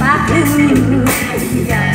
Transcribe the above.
my blue.